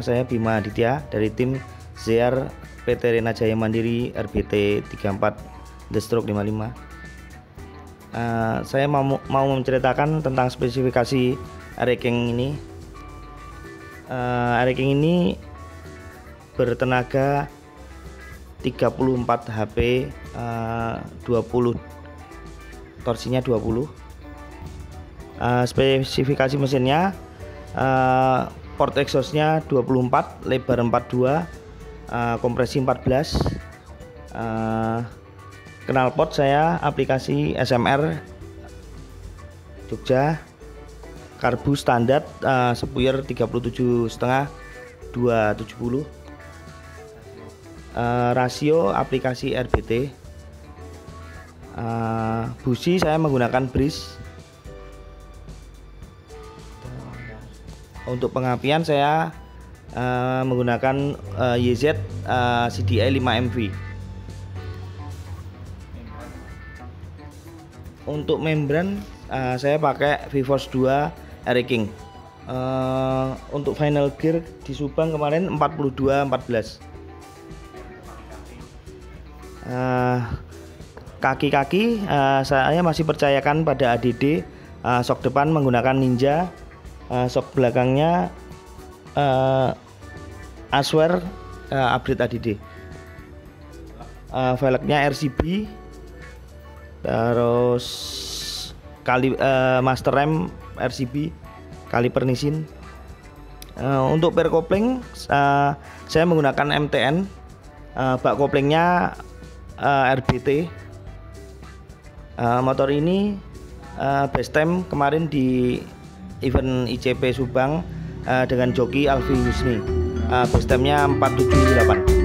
Nama saya Bima Aditya dari tim ZR PT Rena Jaya Mandiri RBT 34 The Stroke 55. Uh, saya mau mau menceritakan tentang spesifikasi Areking ini. Uh, Areking ini bertenaga 34 HP uh, 20 torsinya 20. Uh, spesifikasi mesinnya uh, port exhaustnya 24 lebar 42 uh, kompresi 14 uh, knalpot saya aplikasi SMR Jogja. Karbu standar uh, sepuyer 37 setengah 270 uh, rasio aplikasi RBT uh, busi saya menggunakan bris untuk pengapian saya uh, menggunakan uh, YZ uh, CDI 5 MV untuk membran uh, saya pakai VForce 2 Air King. Uh, untuk final gear di Subang kemarin 42 14 kaki-kaki uh, uh, saya masih percayakan pada ADD uh, sok depan menggunakan Ninja uh, shock belakangnya uh, Aswear uh, upgrade ADD uh, velgnya RCB terus kali uh, master rem RCB kali pernisin. Uh, untuk per kopling uh, saya menggunakan MTN uh, bak koplingnya uh, RBT uh, motor ini uh, best time kemarin di event ICP Subang uh, dengan joki Alfi Husni. Uh, best time nya 478